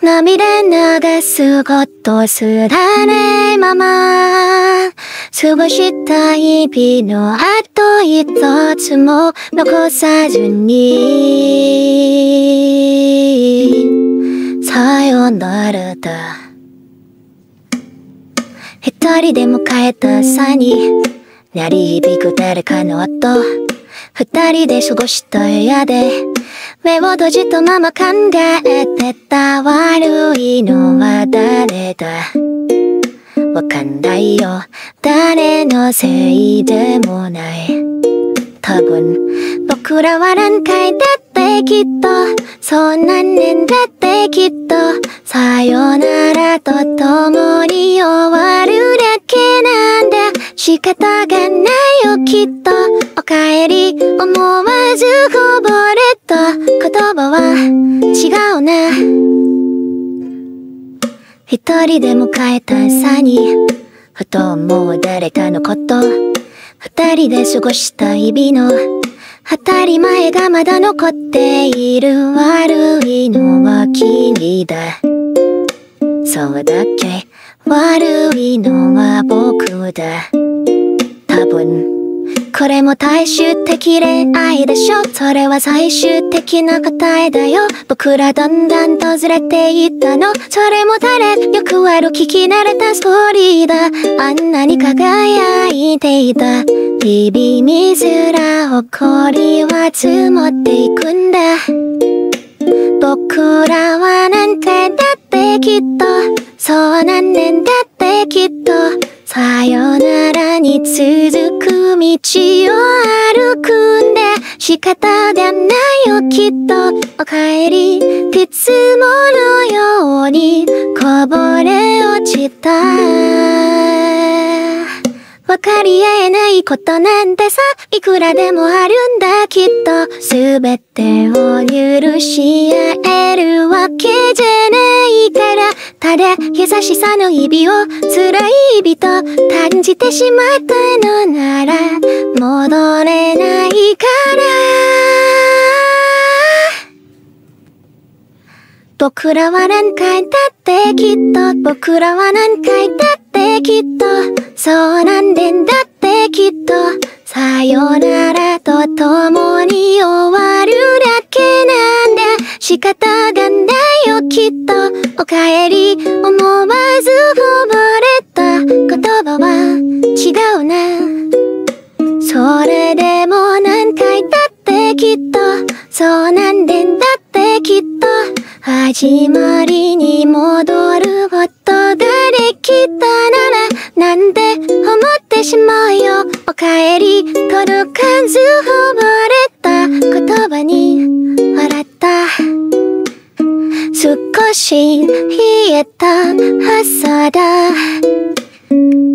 涙流すことすらないまま過ごした日々のあと一つも残さずにさよならだ。一人で迎えた朝に鳴り響く誰かの音。二人で過ごした部屋で目を閉じたまま考えてた悪いのは誰だ？わかんないよ。誰のせいでもない。多分僕らは何回だってきっとそう何年だってきっとさよならと共に終わるだけなんだ。仕方がないよきっと。おかえり思わずこぼれ言葉は違うな一人で迎えた朝にふと思う誰かのこと。二人で過ごした日々の当たり前がまだ残っている悪いのは君だ。そうだっけ。悪いのは僕だ。多分これも大衆的恋愛でしょ？それは最終的な答えだよ。僕らだんだんとずれていったの。それも誰？よくある聞き慣れたストーリーだ。あんなに輝いていた。日々見ずら誇りは積もっていくんだ。僕らは何回だってきっと。そう何年だってきっと。さよならに続く道を歩くんで仕方がないよきっとおかえりいつものようにこぼれ落ちたわかり合えないことなんてさ、いくらでもあるんだきっと、す。べてを許し合えるわけじゃないから、ただ優しさの日々を辛い日々と感じてしまったのなら、僕らは何回だってきっと。僕らは何回だってきっと。そうなんでんだってきっと。さよならと共に終わるだけなんだ。仕方がないよきっと。おかえり思わずこぼれた。言葉は違うな。それでも何回だってきっと。そうなんだ始まりに戻ることができたならなんで思ってしまうよ。おかえり届かずこぼれた言葉に笑った。少し冷えた朝だ。